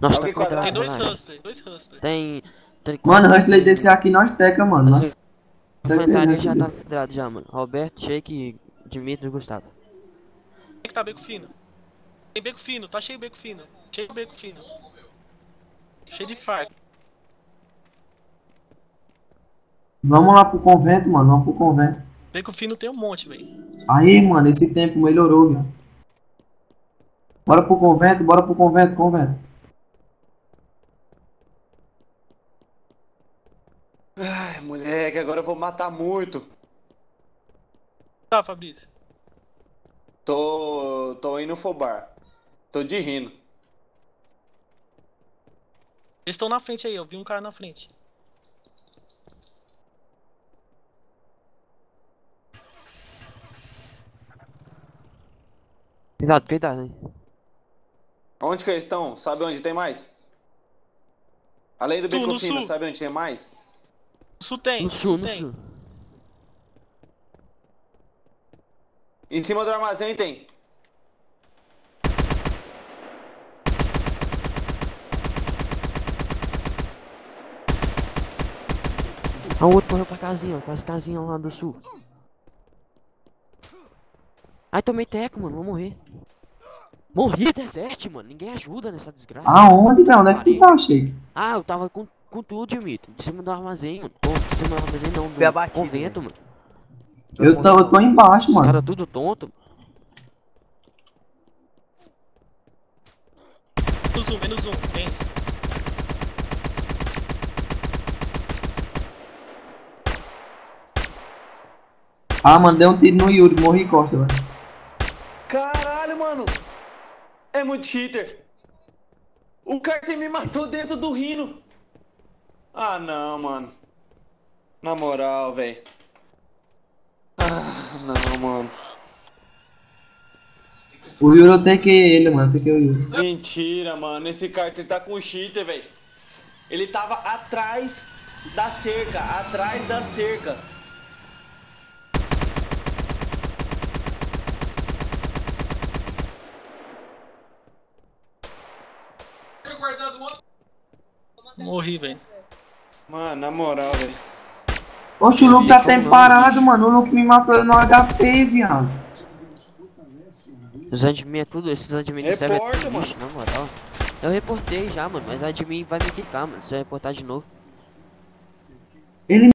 Tá Alguém quadrado, Tem dois hustlers, dois hustlers. Tem. tem Mano, antes de ele descer aqui, nós teca, mano. Nós... A infantaria já tá quadrado já, mano. Roberto, Shake, Dimitri e Gustavo. Tem que tá beco fino. Tem beco fino, tá cheio de beco fino. Cheio de beco fino. Cheio de farc. Vamos lá pro convento, mano. Vamos pro convento. Beco fino tem um monte, velho. Aí, mano, esse tempo melhorou, viu? Bora pro convento, bora pro convento, convento. Ai, moleque, agora eu vou matar muito. Tá, Fabrício. Tô. tô indo fobar. Tô de rindo. Eles estão na frente aí, eu vi um cara na frente. Cuidado, cuidado, hein. Onde que eles estão? Sabe onde tem mais? Além do no Fino, sul. sabe onde tem mais? No sul tem. No sul, no sul. Em cima do armazém tem. Ah, o outro correu pra casinha, as casinhas lá do sul. Ai, tomei teco, mano. Vou morrer. Morri, deserte, mano. Ninguém ajuda nessa desgraça. Aonde, velho? Onde é que tu tá, Shake? Ah, eu tava com, com tudo, Dimitri. De cima do armazém, mano. Ou, de cima do armazém não, do abatido, convento, mano. Eu tô, eu tô embaixo, Os mano. caras tudo tonto. Menos um, menos um. Tem. Ah, mano, dei um tiro no Yuri, morri em costa, velho. Caralho, mano! É muito cheater! O Carter me matou dentro do rino! Ah, não, mano. Na moral, velho. Ah, não, mano. O Yuri tem que ele, mano. Tem que o Yuri. Mentira, mano. Esse Carter tá com cheater, velho. Ele tava atrás da cerca, atrás da cerca. Morri, velho. Mano, na moral, velho. Oxe, o Luke tá até parado, mano. O Luke me matou no HP, viado. Os admin é tudo, esses admin do server é tudo lixo, na moral. Eu reportei já, mano, mas a admin vai me quicar, mano, se eu reportar de novo. Ele